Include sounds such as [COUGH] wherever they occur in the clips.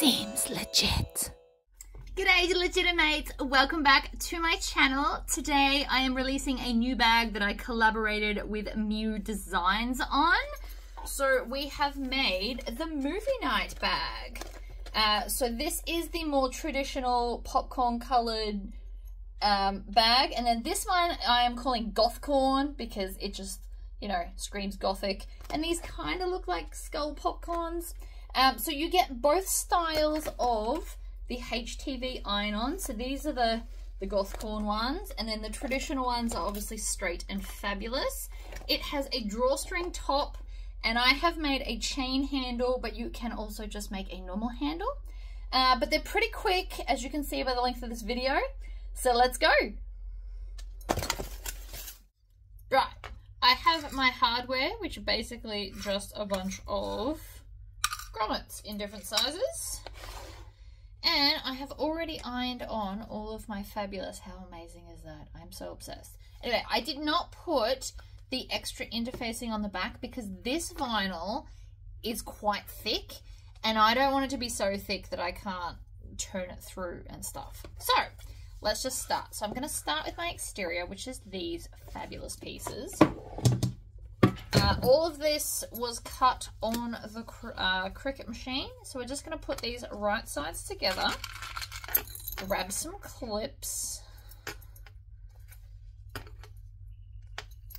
Seams Legit. G'day legitimates, welcome back to my channel. Today I am releasing a new bag that I collaborated with Mew Designs on. So we have made the movie night bag. Uh, so this is the more traditional popcorn colored um, bag. And then this one I am calling Gothcorn because it just, you know, screams gothic. And these kind of look like skull popcorns. Um, so you get both styles of the HTV iron-on. So these are the, the Gothcorn ones. And then the traditional ones are obviously straight and fabulous. It has a drawstring top and I have made a chain handle, but you can also just make a normal handle. Uh, but they're pretty quick, as you can see by the length of this video. So let's go. Right, I have my hardware, which are basically just a bunch of grommets in different sizes. And I have already ironed on all of my fabulous. How amazing is that? I'm so obsessed. Anyway, I did not put the extra interfacing on the back because this vinyl is quite thick and I don't want it to be so thick that I can't turn it through and stuff. So let's just start. So I'm going to start with my exterior, which is these fabulous pieces. Uh, all of this was cut on the uh, Cricut machine. So we're just going to put these right sides together. Grab some clips.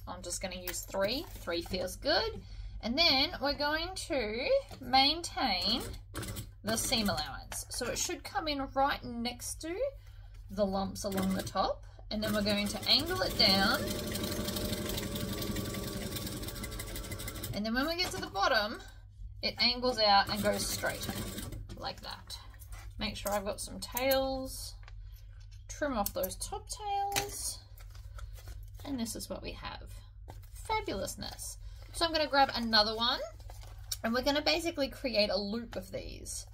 I'm just going to use three. Three feels good. And then we're going to maintain the seam allowance. So it should come in right next to the lumps along the top. And then we're going to angle it down. And then when we get to the bottom, it angles out and goes straight like that. Make sure I've got some tails. Trim off those top tails. And this is what we have. Fabulousness. So I'm going to grab another one and we're going to basically create a loop of these.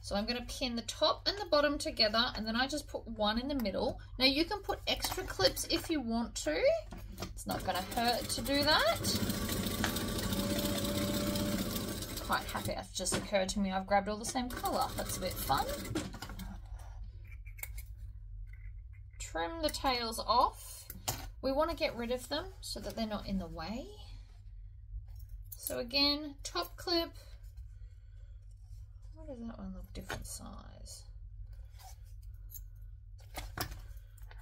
So I'm going to pin the top and the bottom together and then I just put one in the middle. Now you can put extra clips if you want to. It's not going to hurt to do that. Quite happy it's just occurred to me I've grabbed all the same colour. That's a bit fun. Trim the tails off. We want to get rid of them so that they're not in the way. So again, top clip. Why does that one look different size?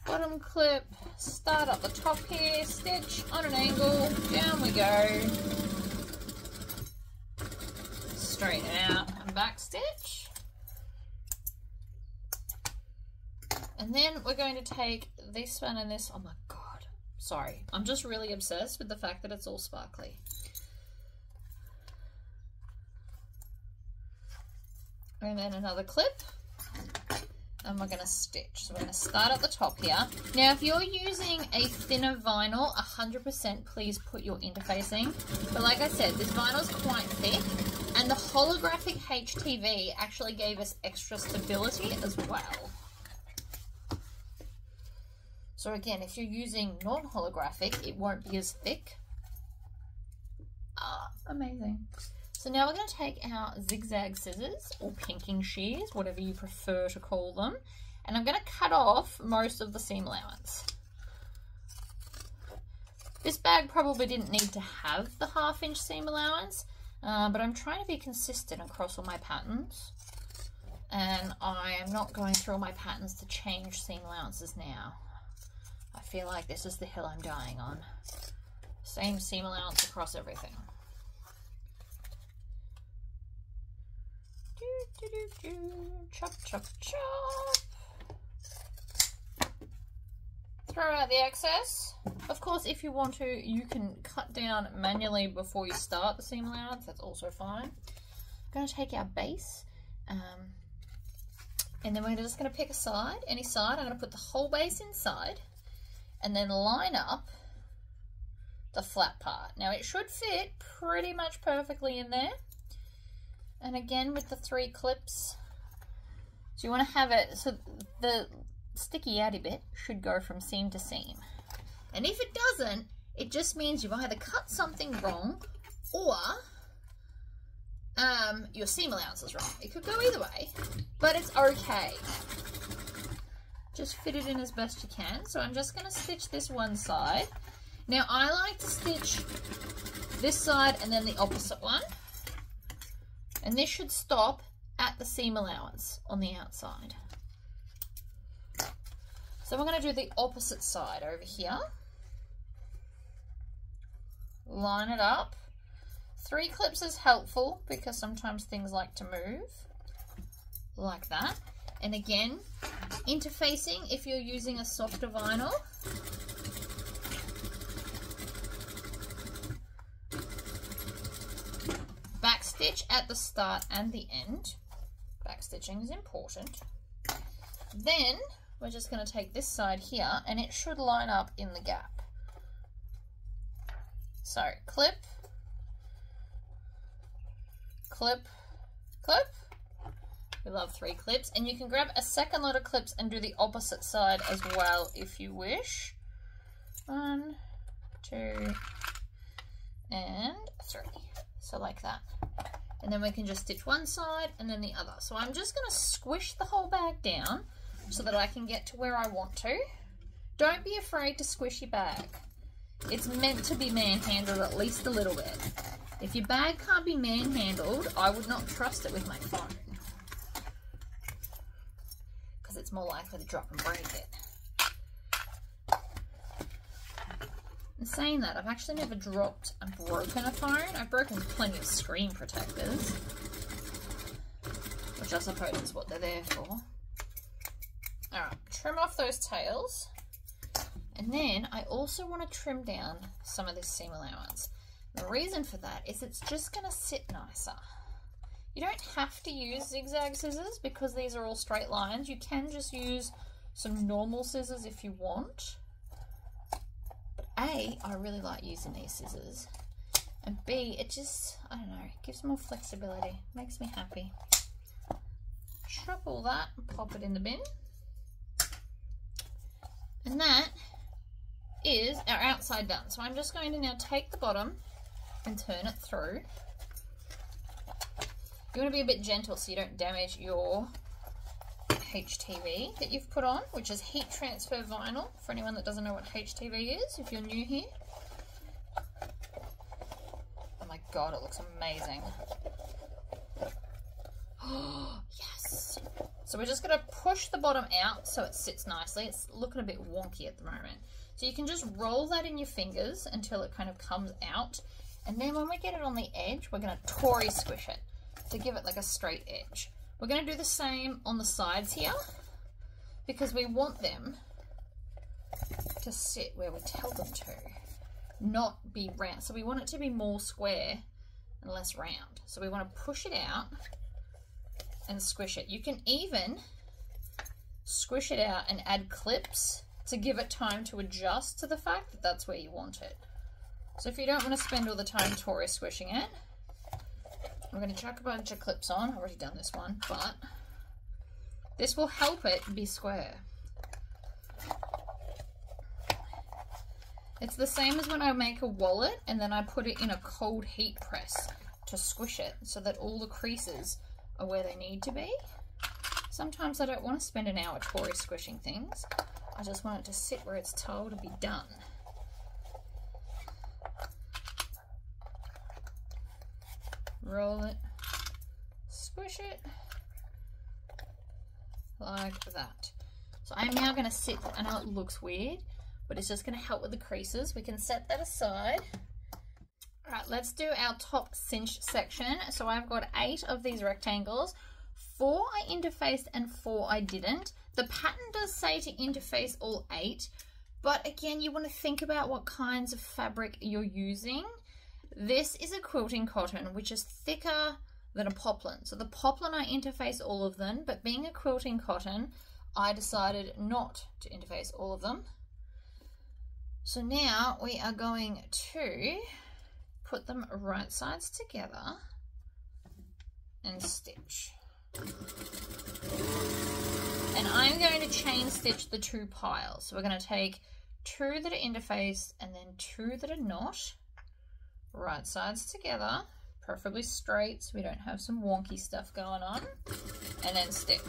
Bottom clip, start up the top here, stitch on an angle, down we go. Straighten out and back stitch. And then we're going to take this one and this, oh my god, sorry. I'm just really obsessed with the fact that it's all sparkly. and then another clip and we're going to stitch. So we're going to start at the top here. Now, if you're using a thinner vinyl, 100% please put your interfacing. But like I said, this vinyl is quite thick, and the holographic HTV actually gave us extra stability as well. So again, if you're using non-holographic, it won't be as thick. Ah, amazing. So now we're going to take our zigzag scissors or pinking shears, whatever you prefer to call them, and I'm going to cut off most of the seam allowance. This bag probably didn't need to have the half inch seam allowance, uh, but I'm trying to be consistent across all my patterns. And I am not going through all my patterns to change seam allowances now. I feel like this is the hill I'm dying on. Same seam allowance across everything. Do, do, do. Chop, chop, chop. Throw out the excess. Of course, if you want to, you can cut down manually before you start the seam allowance. That's also fine. I'm going to take our base. Um, and then we're just going to pick a side, any side. I'm going to put the whole base inside and then line up the flat part. Now it should fit pretty much perfectly in there. And again with the three clips, so you want to have it, so the sticky outy bit should go from seam to seam. And if it doesn't, it just means you've either cut something wrong or um, your seam allowance is wrong. It could go either way, but it's okay. Just fit it in as best you can. So I'm just going to stitch this one side. Now I like to stitch this side and then the opposite one. And this should stop at the seam allowance on the outside. So we're going to do the opposite side over here. Line it up. Three clips is helpful because sometimes things like to move like that. And again, interfacing if you're using a softer vinyl. Backstitch at the start and the end. Backstitching is important. Then we're just going to take this side here and it should line up in the gap. So clip, clip, clip. We love three clips. And you can grab a second lot of clips and do the opposite side as well if you wish. One, two, and three. So like that. And then we can just stitch one side and then the other. So I'm just going to squish the whole bag down so that I can get to where I want to. Don't be afraid to squish your bag. It's meant to be manhandled at least a little bit. If your bag can't be manhandled, I would not trust it with my phone. Because it's more likely to drop and break it. In saying that, I've actually never dropped and broken a phone. I've broken plenty of screen protectors. Which I suppose is what they're there for. Alright, trim off those tails. And then I also want to trim down some of this seam allowance. The reason for that is it's just going to sit nicer. You don't have to use zigzag scissors because these are all straight lines. You can just use some normal scissors if you want. But A, I really like using these scissors. And B, it just, I don't know, gives more flexibility. Makes me happy. All that and pop it in the bin. And that is our outside done. So I'm just going to now take the bottom and turn it through. You want to be a bit gentle so you don't damage your HTV that you've put on, which is heat transfer vinyl, for anyone that doesn't know what HTV is, if you're new here. Oh my god, it looks amazing. Oh, [GASPS] yes. So we're just going to push the bottom out so it sits nicely. It's looking a bit wonky at the moment. So you can just roll that in your fingers until it kind of comes out. And then when we get it on the edge, we're going to Tory squish it to give it like a straight edge. We're going to do the same on the sides here because we want them to sit where we tell them to, not be round. So we want it to be more square and less round. So we want to push it out and squish it. You can even squish it out and add clips to give it time to adjust to the fact that that's where you want it. So if you don't want to spend all the time Tory squishing it, I'm going to chuck a bunch of clips on. I've already done this one, but this will help it be square. It's the same as when I make a wallet and then I put it in a cold heat press to squish it so that all the creases are where they need to be. Sometimes I don't want to spend an hour Tory squishing things. I just want it to sit where it's told to be done. Roll it, squish it, like that. So I'm now going to sit, I know it looks weird, but it's just going to help with the creases. We can set that aside. Right, let's do our top cinch section. So I've got eight of these rectangles. Four I interfaced and four I didn't. The pattern does say to interface all eight, but again, you want to think about what kinds of fabric you're using. This is a quilting cotton, which is thicker than a poplin. So the poplin, I interface all of them, but being a quilting cotton, I decided not to interface all of them. So now we are going to put them right sides together and stitch. And I'm going to chain stitch the two piles. So we're going to take two that are interfaced and then two that are not. Right sides together. preferably straight so we don't have some wonky stuff going on. And then stitch.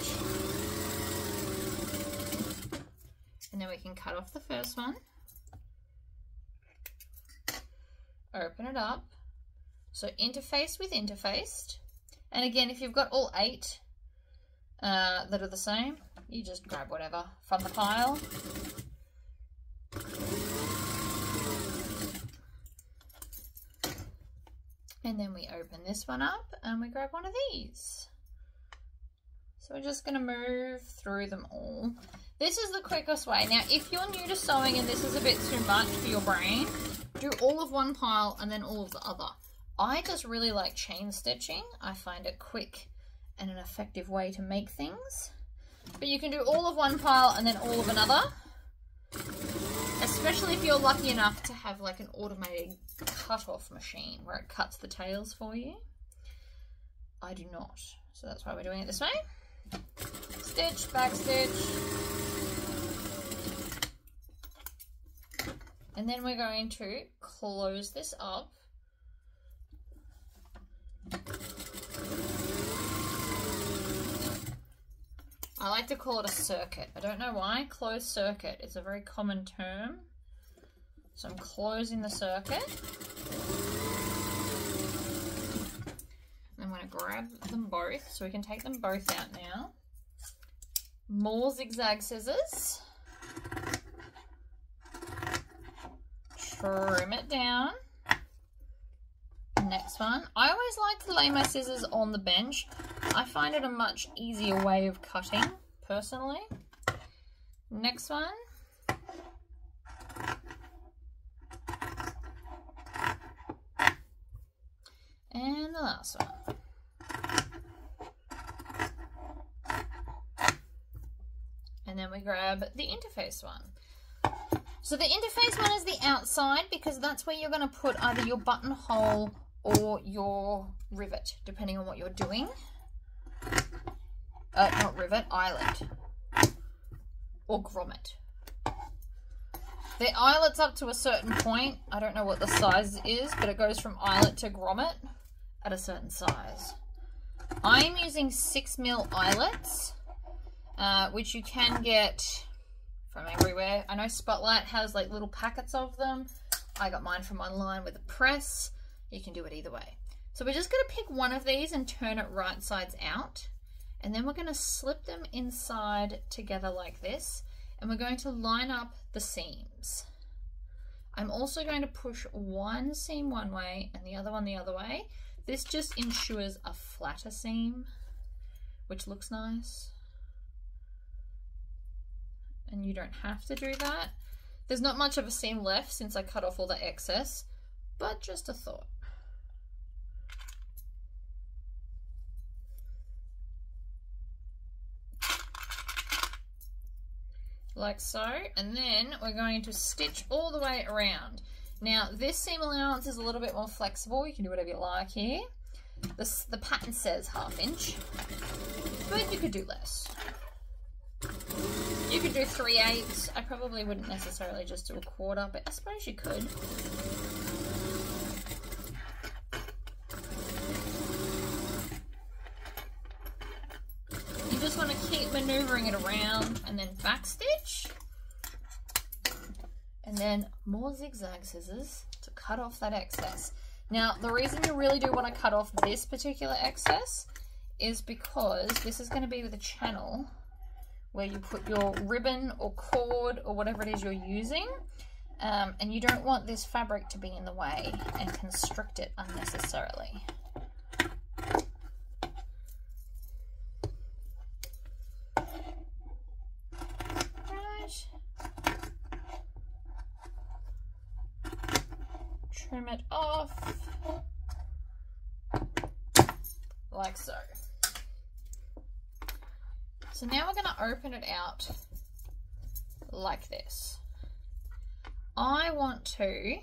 And then we can cut off the first one. Open it up. So interface with interfaced. And again, if you've got all eight uh, that are the same, you just grab whatever from the pile. And then we open this one up and we grab one of these. So we're just going to move through them all. This is the quickest way. Now, if you're new to sewing and this is a bit too much for your brain, do all of one pile and then all of the other. I just really like chain stitching. I find it quick and an effective way to make things. But you can do all of one pile and then all of another. Especially if you're lucky enough to have like an automated cut-off machine where it cuts the tails for you. I do not. So that's why we're doing it this way. Stitch, back stitch. And then we're going to close this up I like to call it a circuit. I don't know why. Closed circuit is a very common term. So I'm closing the circuit. I'm going to grab them both so we can take them both out now. More zigzag scissors. Trim it down. Next one. I always like to lay my scissors on the bench. I find it a much easier way of cutting, personally. Next one. And the last one. And then we grab the interface one. So the interface one is the outside because that's where you're going to put either your buttonhole or your rivet, depending on what you're doing. Uh, not rivet, eyelet. Or grommet. The eyelet's up to a certain point. I don't know what the size is, but it goes from eyelet to grommet at a certain size. I'm using 6 mil eyelets, uh, which you can get from everywhere. I know Spotlight has like little packets of them. I got mine from online with a press. You can do it either way. So we're just going to pick one of these and turn it right sides out. And then we're going to slip them inside together like this. And we're going to line up the seams. I'm also going to push one seam one way and the other one the other way. This just ensures a flatter seam, which looks nice. And you don't have to do that. There's not much of a seam left since I cut off all the excess, but just a thought. like so and then we're going to stitch all the way around now this seam allowance is a little bit more flexible you can do whatever you like here this the pattern says half inch but you could do less you could do 3 eighths I probably wouldn't necessarily just do a quarter but I suppose you could You just want to keep maneuvering it around and then backstitch. And then more zigzag scissors to cut off that excess. Now, the reason you really do want to cut off this particular excess is because this is going to be the channel where you put your ribbon or cord or whatever it is you're using. Um, and you don't want this fabric to be in the way and constrict it unnecessarily. trim it off like so. So now we're going to open it out like this. I want to,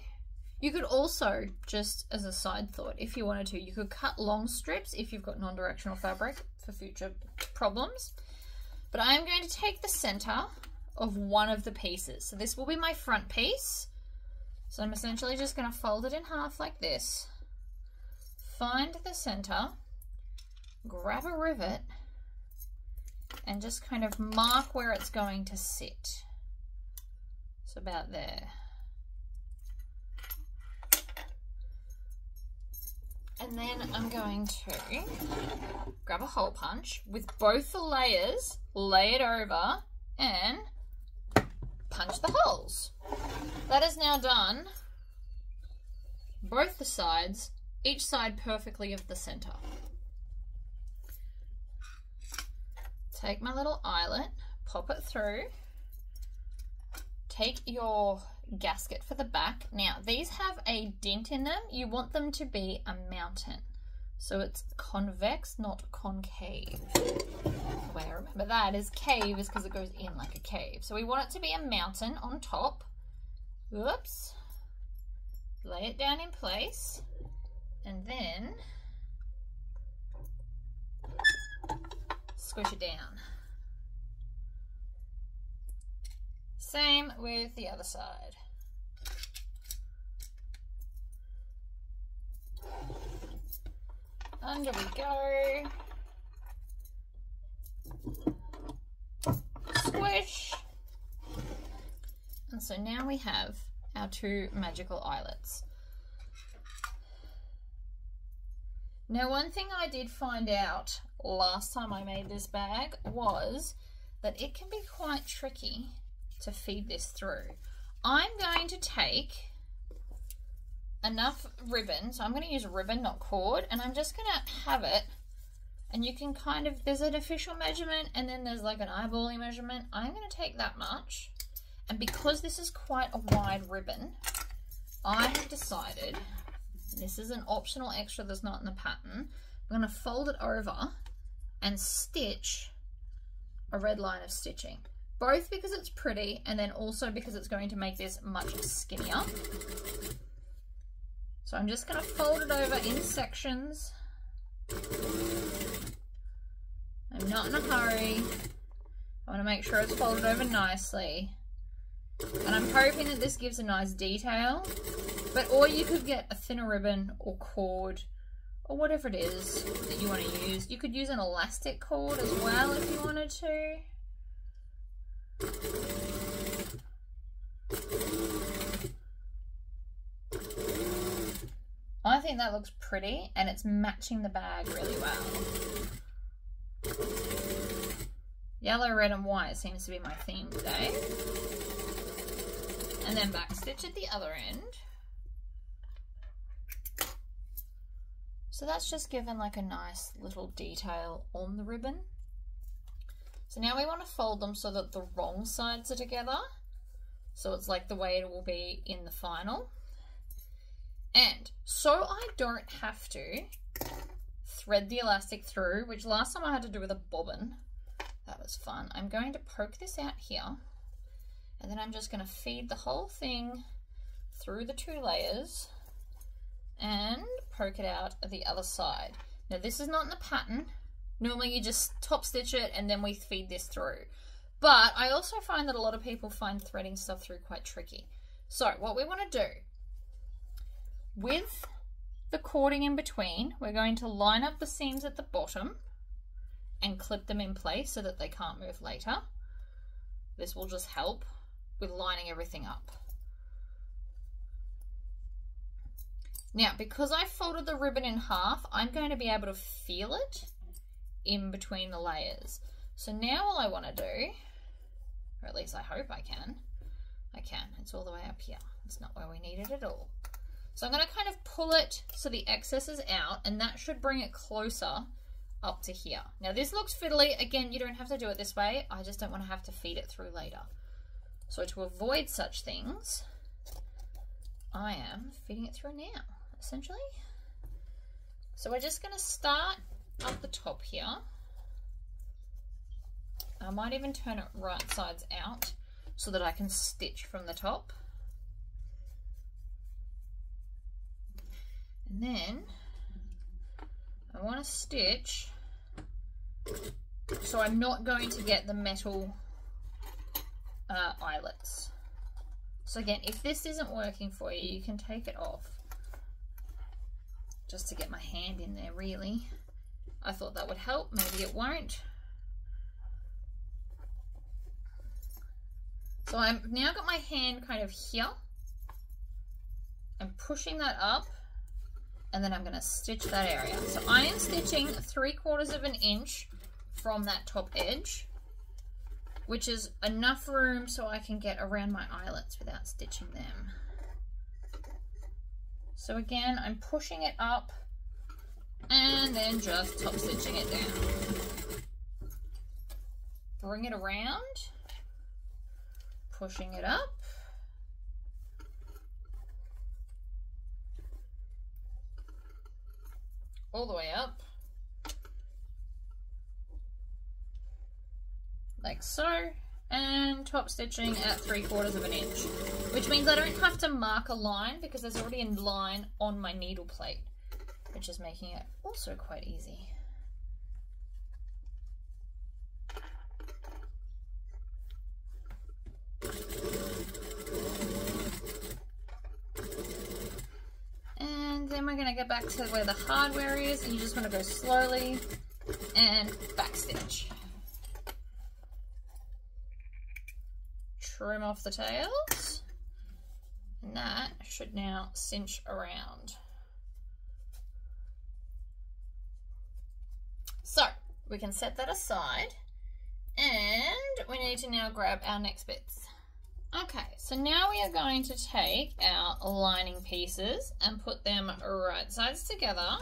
you could also, just as a side thought, if you wanted to, you could cut long strips if you've got non-directional fabric for future problems. But I am going to take the center of one of the pieces. So this will be my front piece. So I'm essentially just going to fold it in half like this. find the center, grab a rivet, and just kind of mark where it's going to sit. It's about there. And then I'm going to grab a hole punch with both the layers, lay it over, and punch the holes. That is now done both the sides, each side perfectly of the center. Take my little eyelet, pop it through, take your gasket for the back. Now, these have a dent in them. You want them to be a mountain. So it's convex, not concave. The way I remember that is cave is because it goes in like a cave. So we want it to be a mountain on top. Whoops. Lay it down in place. And then squish it down. Same with the other side. Under we go. Squish. And so now we have our two magical eyelets. Now one thing I did find out last time I made this bag was that it can be quite tricky to feed this through. I'm going to take enough ribbon, so I'm going to use ribbon, not cord, and I'm just going to have it, and you can kind of, there's an official measurement, and then there's like an eyeballing measurement. I'm going to take that much, and because this is quite a wide ribbon, I have decided, this is an optional extra that's not in the pattern, I'm going to fold it over and stitch a red line of stitching both because it's pretty and then also because it's going to make this much skinnier. So I'm just going to fold it over in sections. I'm not in a hurry. I want to make sure it's folded over nicely. And I'm hoping that this gives a nice detail. But or you could get a thinner ribbon or cord or whatever it is that you want to use. You could use an elastic cord as well if you wanted to. I think that looks pretty and it's matching the bag really well. Yellow, red and white seems to be my theme today. And then backstitch at the other end. So that's just given like a nice little detail on the ribbon. So now we want to fold them so that the wrong sides are together. So it's like the way it will be in the final. And so I don't have to thread the elastic through, which last time I had to do with a bobbin. That was fun. I'm going to poke this out here. And then I'm just going to feed the whole thing through the two layers and poke it out the other side. Now this is not in the pattern, Normally you just top stitch it and then we feed this through. But I also find that a lot of people find threading stuff through quite tricky. So what we want to do, with the cording in between, we're going to line up the seams at the bottom and clip them in place so that they can't move later. This will just help with lining everything up. Now, because I folded the ribbon in half, I'm going to be able to feel it in between the layers. So now all I want to do, or at least I hope I can, I can, it's all the way up here. It's not where we need it at all. So I'm going to kind of pull it so the excess is out and that should bring it closer up to here. Now this looks fiddly. Again, you don't have to do it this way. I just don't want to have to feed it through later. So to avoid such things, I am feeding it through now, essentially. So we're just going to start up the top here. I might even turn it right sides out so that I can stitch from the top. And then I want to stitch so I'm not going to get the metal uh, eyelets. So again, if this isn't working for you, you can take it off. Just to get my hand in there really. I thought that would help, maybe it won't. So I've now got my hand kind of here. I'm pushing that up and then I'm going to stitch that area. So I am stitching three quarters of an inch from that top edge, which is enough room so I can get around my eyelets without stitching them. So again, I'm pushing it up and then just top stitching it down. Bring it around, pushing it up. All the way up. Like so and top stitching at three quarters of an inch, which means I don't have to mark a line because there's already a line on my needle plate, which is making it also quite easy. And then we're gonna get back to where the hardware is and you just wanna go slowly and backstitch. Trim off the tails. And that should now cinch around. So we can set that aside and we need to now grab our next bits. Okay, so now we are going to take our lining pieces and put them right sides together.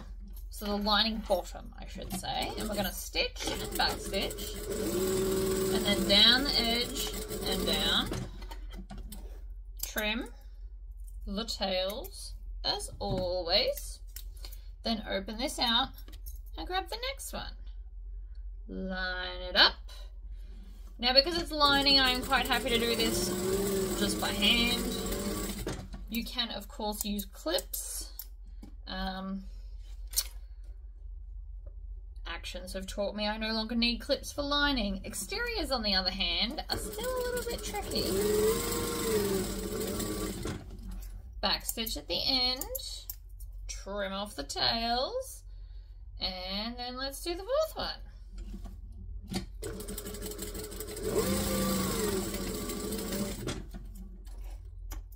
So the lining bottom, I should say. And we're going to stitch and back stitch. And then down the edge and down. Trim the tails as always. Then open this out and grab the next one. Line it up. Now because it's lining, I'm quite happy to do this just by hand. You can of course use clips. Um, actions have taught me I no longer need clips for lining. Exteriors, on the other hand, are still a little bit tricky. Backstitch at the end, trim off the tails, and then let's do the fourth one.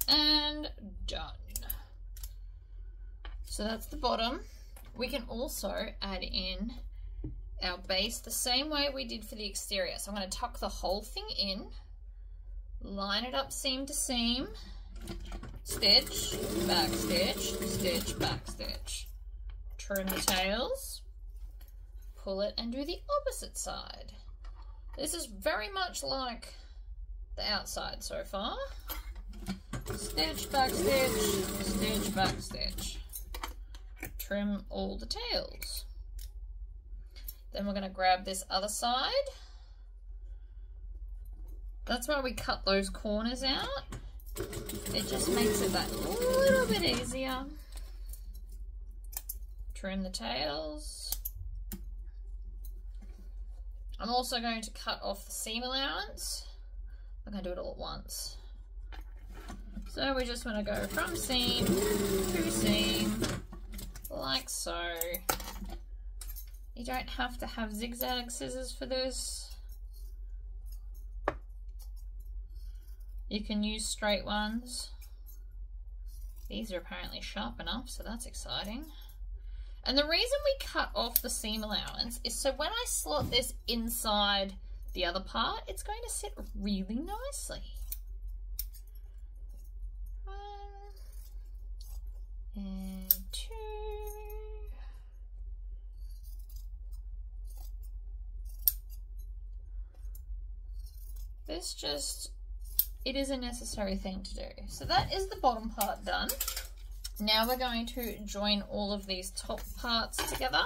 And done. So that's the bottom. We can also add in our base the same way we did for the exterior. So I'm going to tuck the whole thing in, line it up seam to seam, stitch, back stitch, stitch, back stitch. Trim the tails, pull it and do the opposite side. This is very much like the outside so far. Stitch, back stitch, stitch, back stitch. Trim all the tails. Then we're going to grab this other side. That's why we cut those corners out. It just makes it that little bit easier. Trim the tails. I'm also going to cut off the seam allowance. I'm going to do it all at once. So we just want to go from seam to seam, like so. You don't have to have zigzag scissors for this. You can use straight ones. These are apparently sharp enough, so that's exciting. And the reason we cut off the seam allowance is so when I slot this inside the other part, it's going to sit really nicely. One and two. This just, it is a necessary thing to do. So that is the bottom part done. Now we're going to join all of these top parts together.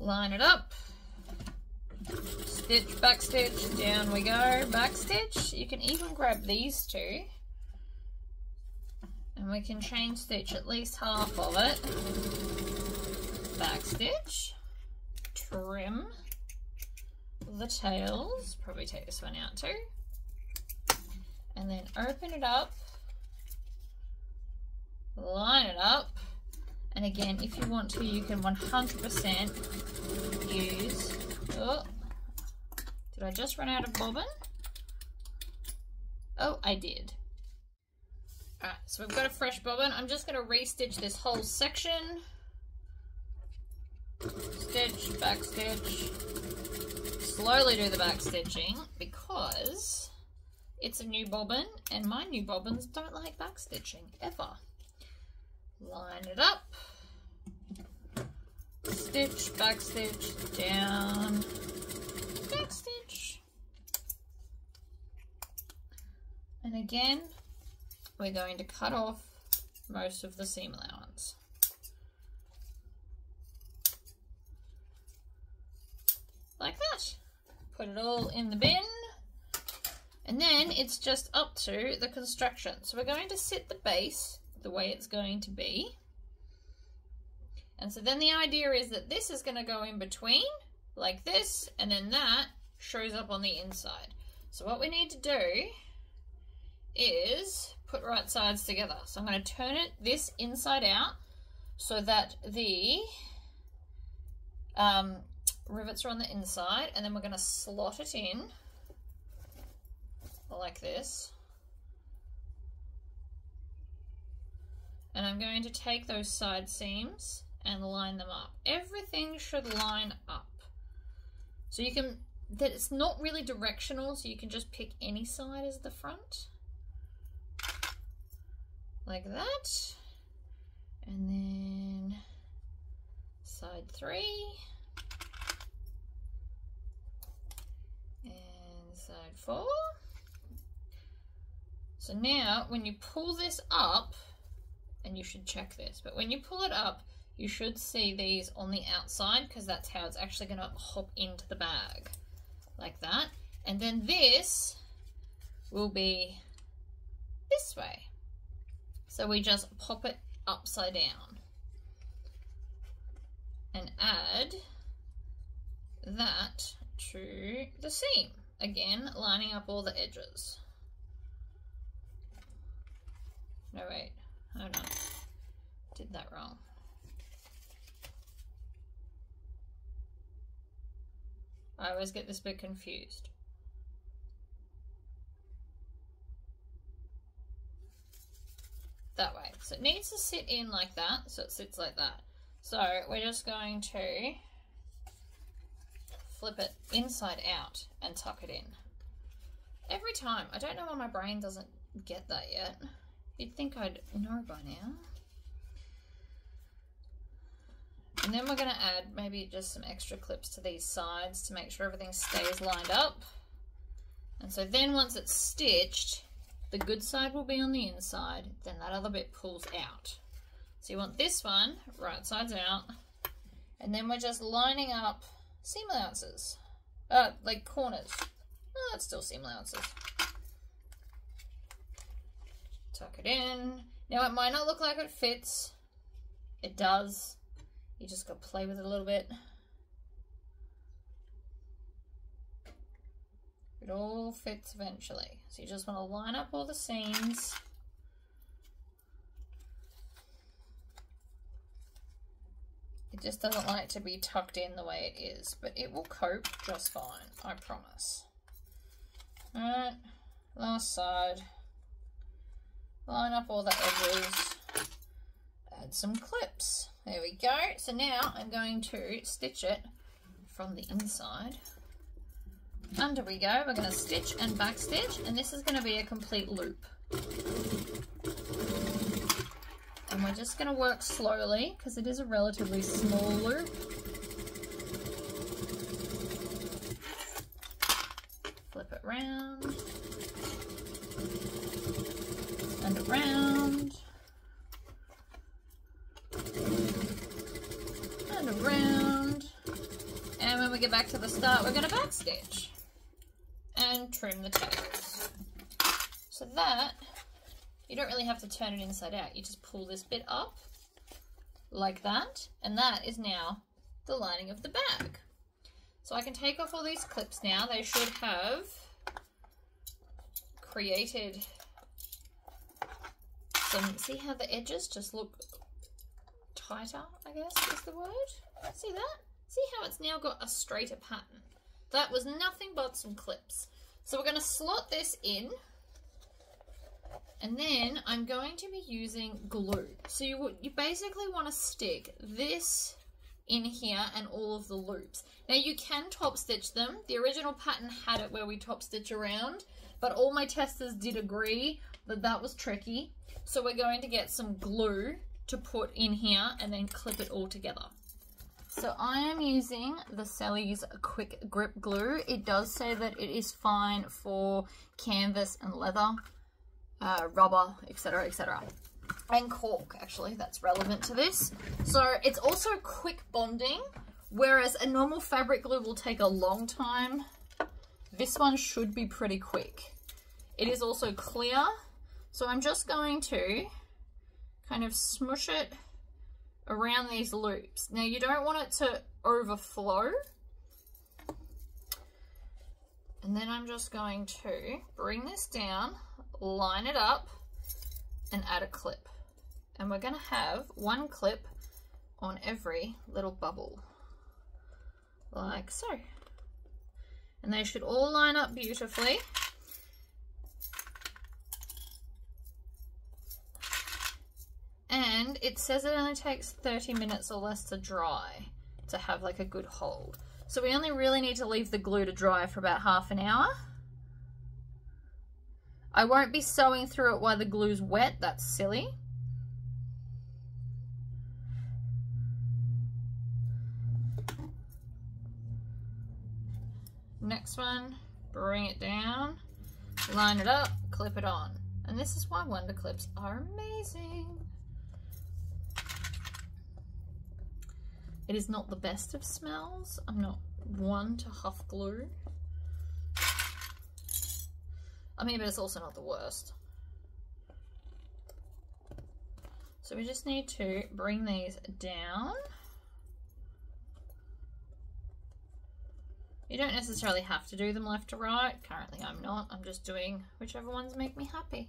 Line it up. Stitch, back stitch, down we go, back stitch. You can even grab these two. And we can chain stitch at least half of it. Back stitch, trim, the tails. Probably take this one out too. And then open it up, line it up, And again, if you want to, you can 100% use... Oh, did I just run out of bobbin? Oh, I did. Alright, so we've got a fresh bobbin. I'm just going to restitch this whole section. Stitch, back stitch. Slowly do the back stitching because it's a new bobbin and my new bobbins don't like back stitching ever. Line it up. Stitch, back stitch, down, back stitch. And again, we're going to cut off most of the seam allowance. Like that. Put it all in the bin. And then it's just up to the construction. So we're going to sit the base the way it's going to be. And so then the idea is that this is going to go in between like this and then that shows up on the inside. So what we need to do is put right sides together. So I'm going to turn it this inside out so that the um, rivets are on the inside and then we're going to slot it in like this. And I'm going to take those side seams and line them up. Everything should line up. So you can, that it's not really directional, so you can just pick any side as the front like that. And then side three. And So now when you pull this up, and you should check this, but when you pull it up, you should see these on the outside because that's how it's actually going to hop into the bag like that. And then this will be this way. So we just pop it upside down and add that to the seam. Again, lining up all the edges. No, wait, hold on. Did that wrong. I always get this bit confused. that way. So it needs to sit in like that, so it sits like that. So we're just going to flip it inside out and tuck it in. Every time. I don't know why my brain doesn't get that yet. You'd think I'd know by now. And then we're going to add maybe just some extra clips to these sides to make sure everything stays lined up. And so then once it's stitched, the good side will be on the inside, then that other bit pulls out. So you want this one right sides out, and then we're just lining up seam allowances, uh, like corners. Oh, that's still seam allowances. Tuck it in. Now it might not look like it fits. It does. You just got to play with it a little bit. It all fits eventually. So you just want to line up all the seams. It just doesn't like to be tucked in the way it is, but it will cope just fine, I promise. Alright, last side. Line up all the edges. Add some clips. There we go. So now I'm going to stitch it from the inside under we go. We're going to stitch and back stitch, and this is going to be a complete loop. And we're just going to work slowly because it is a relatively small loop. Flip it round and around and around. And when we get back to the start, we're going to back stitch and trim the tails. So that, you don't really have to turn it inside out. You just pull this bit up like that, and that is now the lining of the bag. So I can take off all these clips now. They should have created some, see how the edges just look tighter, I guess is the word. See that? See how it's now got a straighter pattern? That was nothing but some clips. So we're going to slot this in and then I'm going to be using glue. So you, you basically want to stick this in here and all of the loops. Now you can top stitch them. The original pattern had it where we top stitch around, but all my testers did agree that that was tricky. So we're going to get some glue to put in here and then clip it all together. So I am using the Selleys Quick Grip Glue. It does say that it is fine for canvas and leather uh, rubber, etc., etc. And cork, actually, that's relevant to this. So it's also quick bonding, whereas a normal fabric glue will take a long time. This one should be pretty quick. It is also clear, so I'm just going to kind of smush it around these loops. Now you don't want it to overflow. And then I'm just going to bring this down line it up and add a clip. And we're going to have one clip on every little bubble, like so. And they should all line up beautifully. And it says it only takes 30 minutes or less to dry to have like a good hold. So we only really need to leave the glue to dry for about half an hour. I won't be sewing through it while the glue's wet. That's silly. Next one, bring it down, line it up, clip it on. And this is why Wonder Clips are amazing. It is not the best of smells. I'm not one to huff glue. I mean, but it's also not the worst. So we just need to bring these down. You don't necessarily have to do them left to right. Currently I'm not. I'm just doing whichever ones make me happy.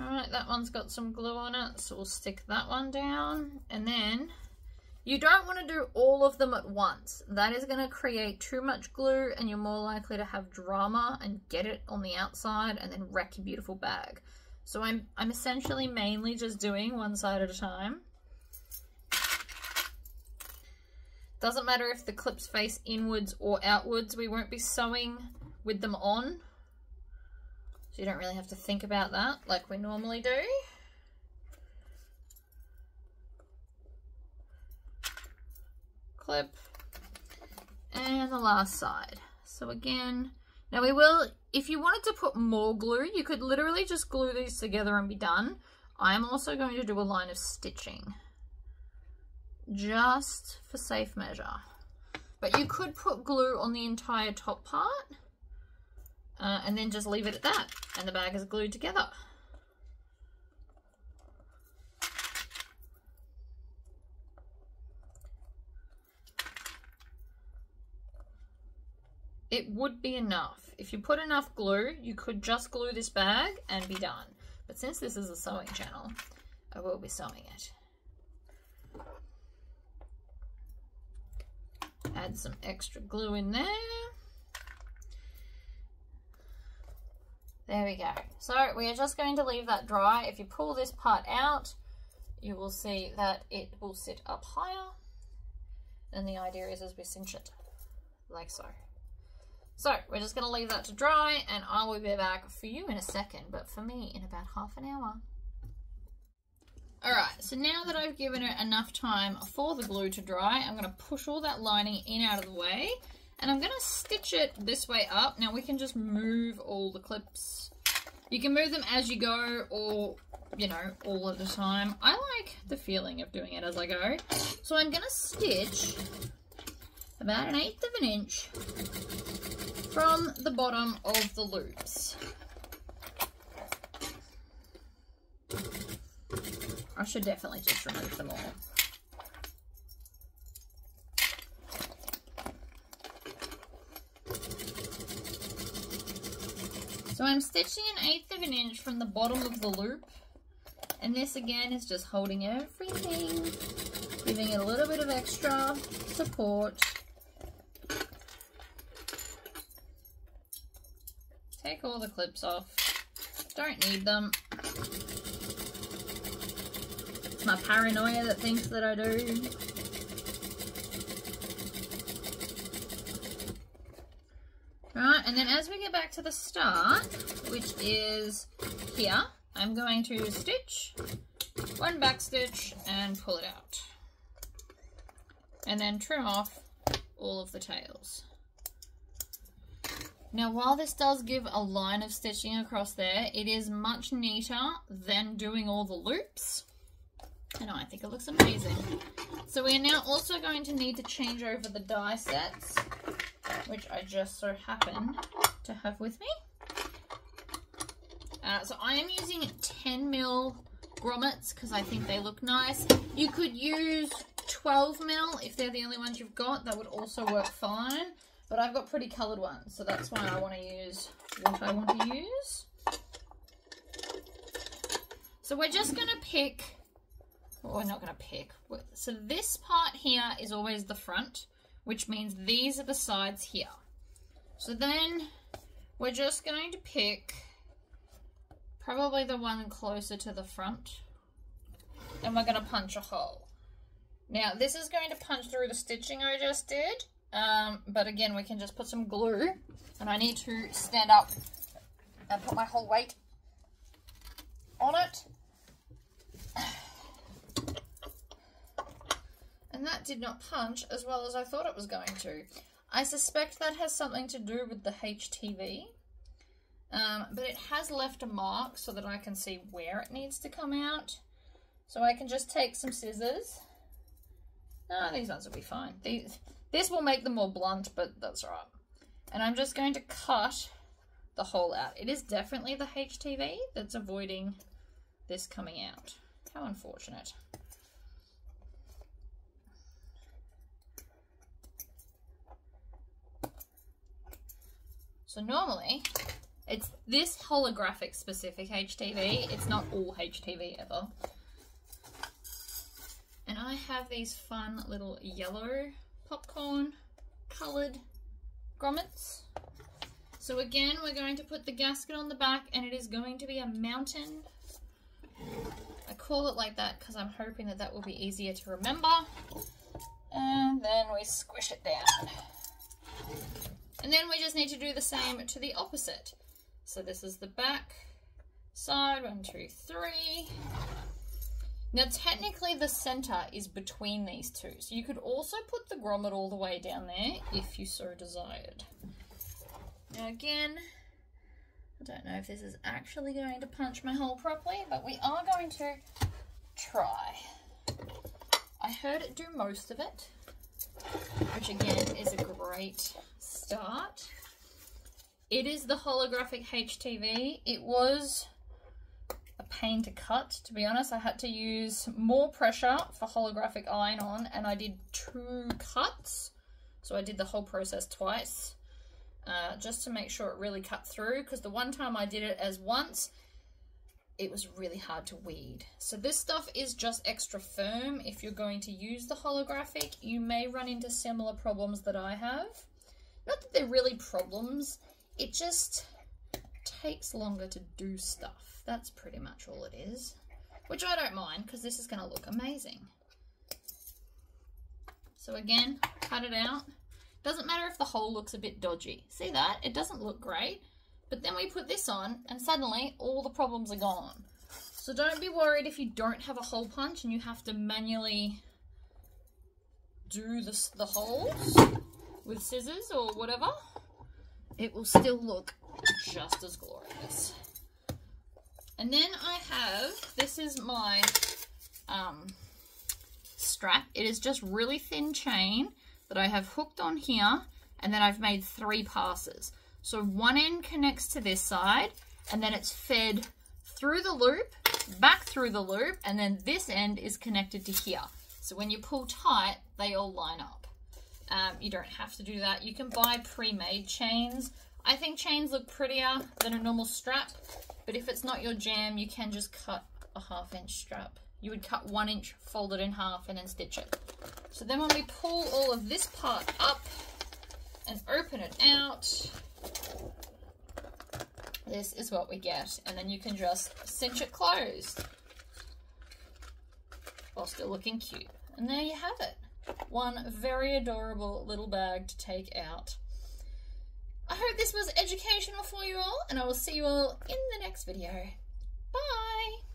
Alright, that one's got some glue on it, so we'll stick that one down. And then you don't want to do all of them at once. That is going to create too much glue and you're more likely to have drama and get it on the outside and then wreck your beautiful bag. So I'm, I'm essentially mainly just doing one side at a time. Doesn't matter if the clips face inwards or outwards, we won't be sewing with them on. So you don't really have to think about that like we normally do. Clip and the last side. So again, now we will, if you wanted to put more glue, you could literally just glue these together and be done. I'm also going to do a line of stitching just for safe measure. But you could put glue on the entire top part uh, and then just leave it at that and the bag is glued together. It would be enough. If you put enough glue, you could just glue this bag and be done. But since this is a sewing channel, I will be sewing it. Add some extra glue in there. There we go. So we are just going to leave that dry. If you pull this part out, you will see that it will sit up higher. And the idea is as we cinch it, like so. So we're just going to leave that to dry and I will be back for you in a second, but for me in about half an hour. Alright, so now that I've given it enough time for the glue to dry, I'm going to push all that lining in out of the way and I'm going to stitch it this way up. Now we can just move all the clips. You can move them as you go or, you know, all at a time. I like the feeling of doing it as I go. So I'm going to stitch about an eighth of an inch from the bottom of the loops. I should definitely just remove them all. So I'm stitching an eighth of an inch from the bottom of the loop And this again is just holding everything, giving it a little bit of extra support. Take all the clips off. Don't need them. It's my paranoia that thinks that I do. Right, and then as we get back to the start, which is here, I'm going to stitch, one back stitch, and pull it out. And then trim off all of the tails. Now, while this does give a line of stitching across there, it is much neater than doing all the loops. And I think it looks amazing. So we are now also going to need to change over the die sets which I just so happen to have with me. Uh, so I am using 10 mil grommets because I think they look nice. You could use 12 mil if they're the only ones you've got. That would also work fine. But I've got pretty coloured ones, so that's why I want to use what I want to use. So we're just going to pick, well, we're not going to pick. So this part here is always the front which means these are the sides here. So then we're just going to pick probably the one closer to the front and we're going to punch a hole. Now this is going to punch through the stitching I just did, um, but again we can just put some glue and I need to stand up and put my whole weight on it and that did not punch as well as I thought it was going to. I suspect that has something to do with the HTV, um, but it has left a mark so that I can see where it needs to come out. So I can just take some scissors. No, these ones will be fine. These, this will make them more blunt, but that's right. And I'm just going to cut the hole out. It is definitely the HTV that's avoiding this coming out. How unfortunate. So normally, it's this holographic specific HTV. It's not all HTV ever. And I have these fun little yellow popcorn coloured grommets. So again, we're going to put the gasket on the back and it is going to be a mountain. I call it like that because I'm hoping that that will be easier to remember. And then we squish it down. And then we just need to do the same to the opposite. So this is the back side, one, two, three. Now technically the center is between these two. So you could also put the grommet all the way down there if you so desired. Now again, I don't know if this is actually going to punch my hole properly, but we are going to try. I heard it do most of it, which again is a great start. It is the holographic HTV. It was pain to cut, to be honest. I had to use more pressure for holographic iron-on, and I did two cuts. So I did the whole process twice, uh, just to make sure it really cut through, because the one time I did it as once, it was really hard to weed. So this stuff is just extra firm. If you're going to use the holographic, you may run into similar problems that I have. Not that they're really problems, it just takes longer to do stuff. That's pretty much all it is. Which I don't mind, because this is going to look amazing. So again, cut it out. Doesn't matter if the hole looks a bit dodgy. See that? It doesn't look great. But then we put this on, and suddenly all the problems are gone. So don't be worried if you don't have a hole punch and you have to manually do the, the holes with scissors or whatever, it will still look just as glorious. And then I have, this is my um, strap. It is just really thin chain that I have hooked on here and then I've made three passes. So one end connects to this side and then it's fed through the loop, back through the loop, and then this end is connected to here. So when you pull tight, they all line up. Um, you don't have to do that. You can buy pre-made chains. I think chains look prettier than a normal strap, but if it's not your jam, you can just cut a half inch strap. You would cut one inch, fold it in half, and then stitch it. So then when we pull all of this part up and open it out, this is what we get. And then you can just cinch it closed while still looking cute. And there you have it. One very adorable little bag to take out. I hope this was educational for you all, and I will see you all in the next video. Bye!